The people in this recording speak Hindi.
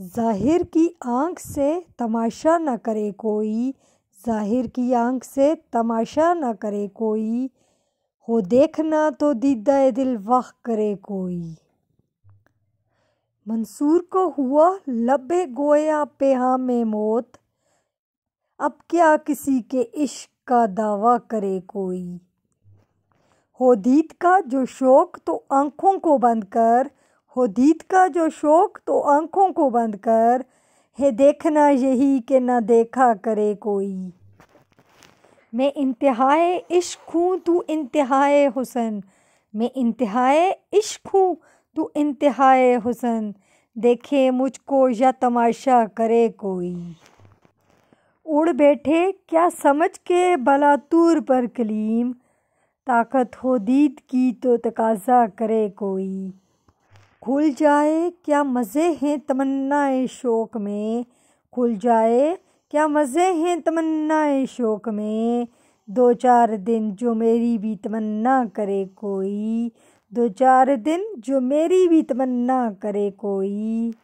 ज़ाहिर की आँख से तमाशा न करे कोई, ज़ाहिर की आँख से तमाशा न करे कोई, हो देखना तो दीदा दिल वाह करे कोई। मंसूर को हुआ लबे गोया पेहा में मौत, अब क्या किसी के इश्क का दावा करे कोई। हो दीद का जो शौक तो आँखों को बंद कर हो दीद का जो शौक तो आँखों को बंद कर, है देखना यही कि ना देखा करे कोई। मैं इंतहाए इश्क हूँ, तू इंतहाए हुसन। मैं इंतहाए इश्क हूँ, तू इंतहाए हुसन। देखे मुझको या तमाशा करे कोई। उड़ बैठे, क्या समझ के बलातूर पर कलीम? ताकत हो दीद की तो तकाजा करे कोई। खुल जाए, क्या मज़े हैं तमन्नाए शोक में? खुल जाए, क्या मज़े हैं तमन्नाए शोक में? दो चार दिन जो मेरी भी तमन्ना करे कोई, दो चार दिन जो मेरी भी तमन्ना करे कोई।